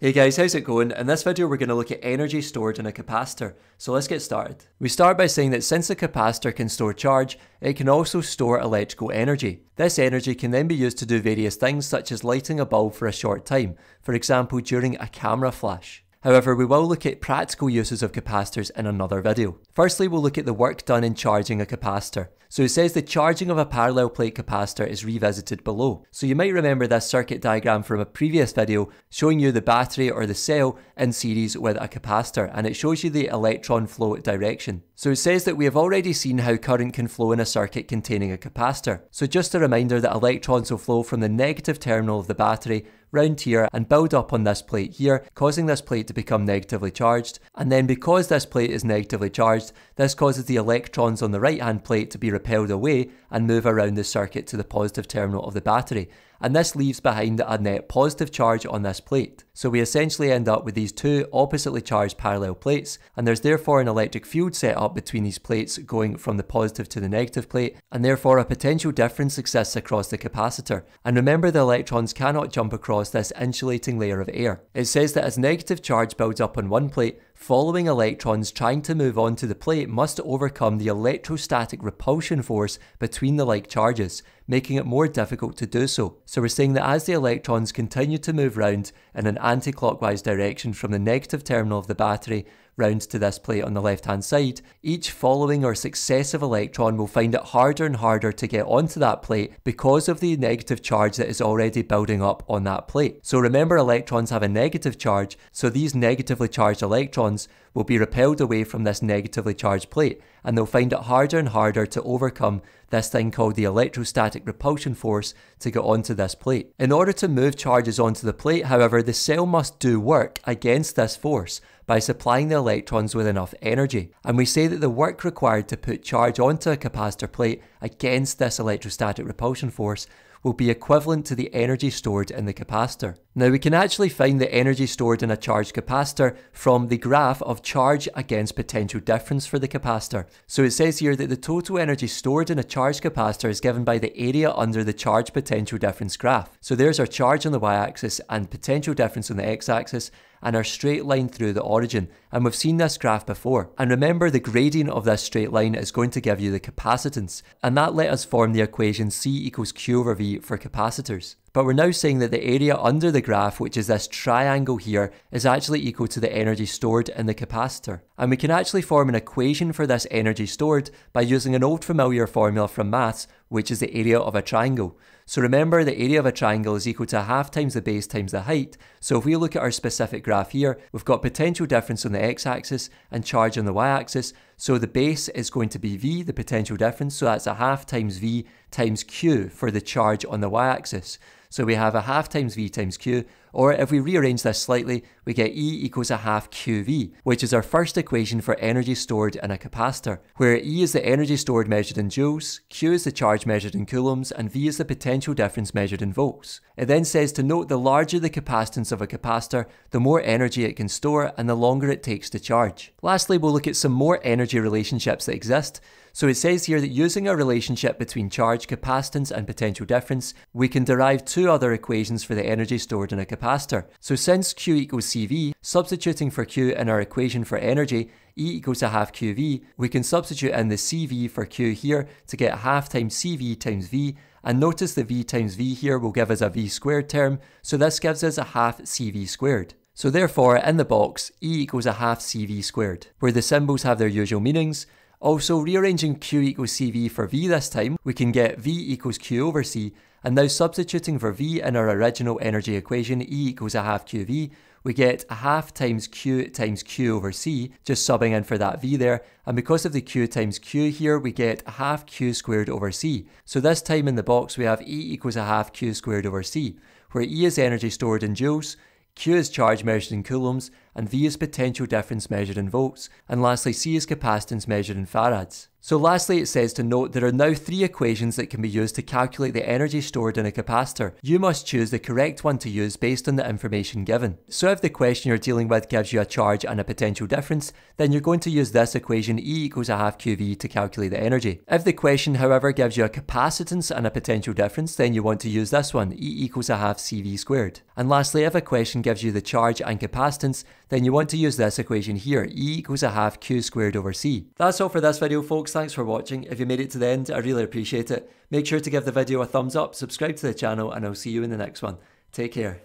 Hey guys, how's it going? In this video we're going to look at energy stored in a capacitor, so let's get started. We start by saying that since a capacitor can store charge, it can also store electrical energy. This energy can then be used to do various things such as lighting a bulb for a short time, for example during a camera flash. However, we will look at practical uses of capacitors in another video. Firstly, we'll look at the work done in charging a capacitor. So it says the charging of a parallel plate capacitor is revisited below. So you might remember this circuit diagram from a previous video showing you the battery or the cell in series with a capacitor and it shows you the electron flow direction. So it says that we have already seen how current can flow in a circuit containing a capacitor. So just a reminder that electrons will flow from the negative terminal of the battery round here and build up on this plate here, causing this plate to become negatively charged. And then because this plate is negatively charged, this causes the electrons on the right hand plate to be repelled away and move around the circuit to the positive terminal of the battery and this leaves behind a net positive charge on this plate. So we essentially end up with these two oppositely charged parallel plates, and there's therefore an electric field set up between these plates going from the positive to the negative plate, and therefore a potential difference exists across the capacitor. And remember the electrons cannot jump across this insulating layer of air. It says that as negative charge builds up on one plate, following electrons trying to move onto the plate must overcome the electrostatic repulsion force between the like charges, making it more difficult to do so. So we're saying that as the electrons continue to move round in an anti-clockwise direction from the negative terminal of the battery round to this plate on the left hand side, each following or successive electron will find it harder and harder to get onto that plate because of the negative charge that is already building up on that plate. So remember electrons have a negative charge, so these negatively charged electrons will be repelled away from this negatively charged plate and they'll find it harder and harder to overcome this thing called the electrostatic repulsion force to get onto this plate. In order to move charges onto the plate, however, the cell must do work against this force by supplying the electrons with enough energy. And we say that the work required to put charge onto a capacitor plate against this electrostatic repulsion force will be equivalent to the energy stored in the capacitor. Now we can actually find the energy stored in a charged capacitor from the graph of charge against potential difference for the capacitor. So it says here that the total energy stored in a charged capacitor is given by the area under the charge potential difference graph. So there's our charge on the y-axis and potential difference on the x-axis and our straight line through the origin. And we've seen this graph before. And remember the gradient of this straight line is going to give you the capacitance. And that let us form the equation C equals Q over V for capacitors. But we're now saying that the area under the graph, which is this triangle here, is actually equal to the energy stored in the capacitor. And we can actually form an equation for this energy stored by using an old familiar formula from maths, which is the area of a triangle. So remember the area of a triangle is equal to half times the base times the height. So if we look at our specific graph here, we've got potential difference on the x-axis and charge on the y-axis. So the base is going to be V, the potential difference. So that's a half times V times Q for the charge on the y-axis. So we have a half times V times Q, or if we rearrange this slightly, we get E equals a half QV, which is our first equation for energy stored in a capacitor, where E is the energy stored measured in joules, Q is the charge measured in coulombs, and V is the potential difference measured in volts. It then says to note the larger the capacitance of a capacitor, the more energy it can store and the longer it takes to charge. Lastly, we'll look at some more energy relationships that exist. So it says here that using a relationship between charge, capacitance and potential difference, we can derive two other equations for the energy stored in a capacitor. So since Q equals CV, substituting for Q in our equation for energy, E equals a half QV, we can substitute in the CV for Q here to get half times CV times V, and notice the V times V here will give us a V squared term, so this gives us a half CV squared. So therefore, in the box, E equals a half CV squared, where the symbols have their usual meanings, also, rearranging Q equals CV for V this time, we can get V equals Q over C, and now substituting for V in our original energy equation, E equals a half QV, we get a half times Q times Q over C, just subbing in for that V there, and because of the Q times Q here, we get a half Q squared over C. So this time in the box, we have E equals a half Q squared over C, where E is energy stored in joules, Q is charge measured in coulombs, and V is potential difference measured in volts, and lastly C is capacitance measured in farads. So lastly, it says to note there are now three equations that can be used to calculate the energy stored in a capacitor. You must choose the correct one to use based on the information given. So if the question you're dealing with gives you a charge and a potential difference, then you're going to use this equation E equals a half QV to calculate the energy. If the question, however, gives you a capacitance and a potential difference, then you want to use this one, E equals a half CV squared. And lastly, if a question gives you the charge and capacitance, then you want to use this equation here, E equals a half Q squared over C. That's all for this video folks, thanks for watching. If you made it to the end, I really appreciate it. Make sure to give the video a thumbs up, subscribe to the channel, and I'll see you in the next one. Take care.